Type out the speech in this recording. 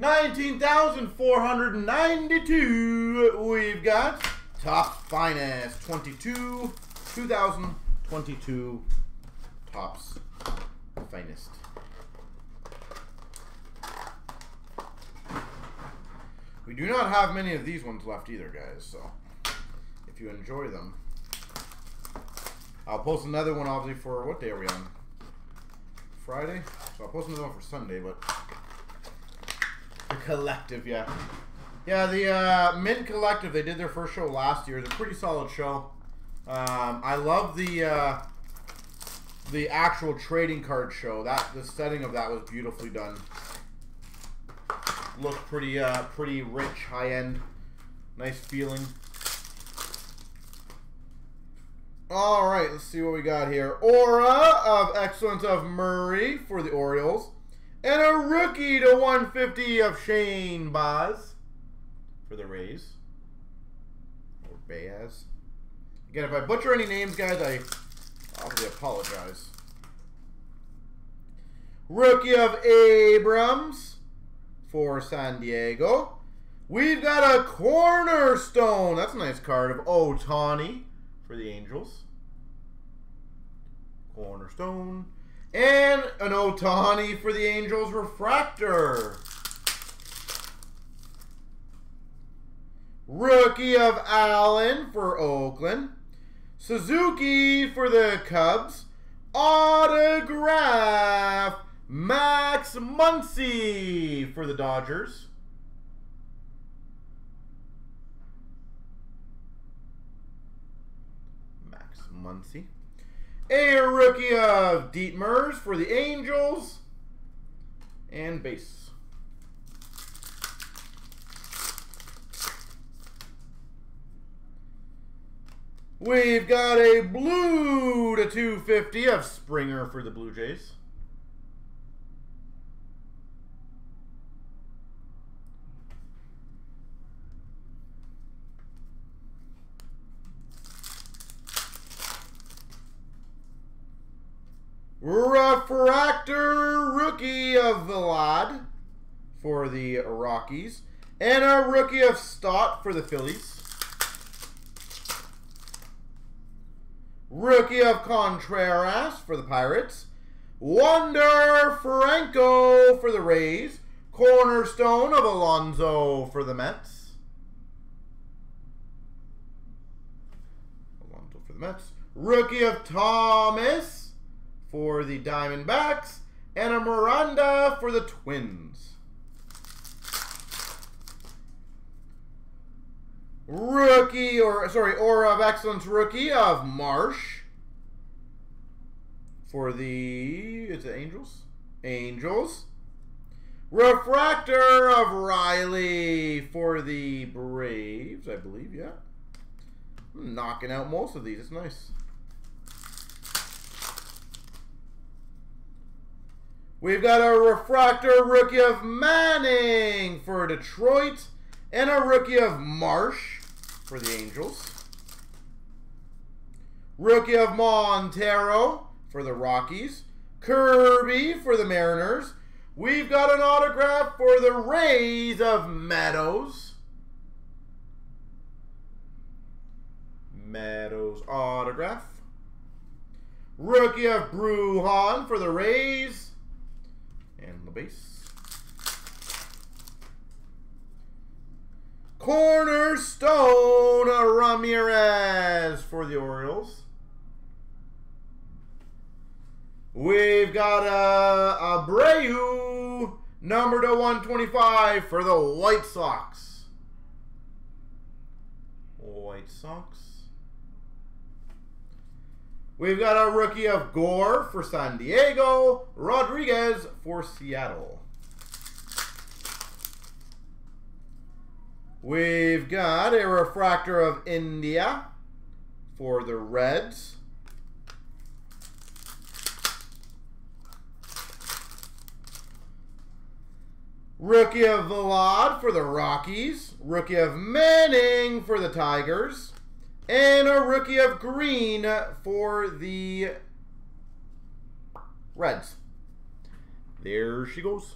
19,492. We've got Topps Finest 22, 2022 Topps Finest. We do not have many of these ones left either, guys, so if you enjoy them. I'll post another one, obviously, for what day are we on? Friday? So I'll post another one for Sunday, but the collective, yeah. Yeah, the uh, Mint Collective, they did their first show last year. It's a pretty solid show. Um, I love the uh, the actual trading card show. That the setting of that was beautifully done Looked pretty uh, pretty rich, high end, nice feeling. All right, let's see what we got here. Aura of Excellence of Murray for the Orioles. And a rookie to 150 of Shane Baz for the Rays. Or Baez. Again, if I butcher any names, guys, I obviously apologize. Rookie of Abrams for San Diego. We've got a cornerstone. That's a nice card of Ohtani for the Angels. Cornerstone. And an Ohtani for the Angels refractor. Rookie of Allen for Oakland. Suzuki for the Cubs. Autograph Max Muncy for the Dodgers. Max Muncy. A rookie of Detmers for the Angels. And base. We've got a blue to 250 of Springer for the Blue Jays. Refractor rookie of Vilade for the Rockies. And a rookie of Stott for the Phillies. Rookie of Contreras for the Pirates. Wander Franco for the Rays. Cornerstone of Alonso for the Mets. Alonso for the Mets. Rookie of Thomas for the Diamondbacks, and a Miranda for the Twins. Rookie, or sorry, Aura of Excellence rookie of Marsh for the, is it Angels? Angels. Refractor of Riley for the Braves, I believe, yeah. I'm knocking out most of these. It's nice. We've got a refractor rookie of Manning for Detroit and a rookie of Marsh for the Angels. Rookie of Montero for the Rockies. Kirby for the Mariners. We've got an autograph for the Rays of Meadows. Meadows autograph. Rookie of Bruján for the Rays the base. Cornerstone Ramirez for the Orioles. We've got a Abreu number to 125 for the White Sox. White Sox. We've got our rookie of Gore for San Diego, Rodriguez for Seattle. We've got a refractor of India for the Reds. Rookie of Vilade for the Rockies. Rookie of Manning for the Tigers. And a rookie of Greene for the Reds. There she goes.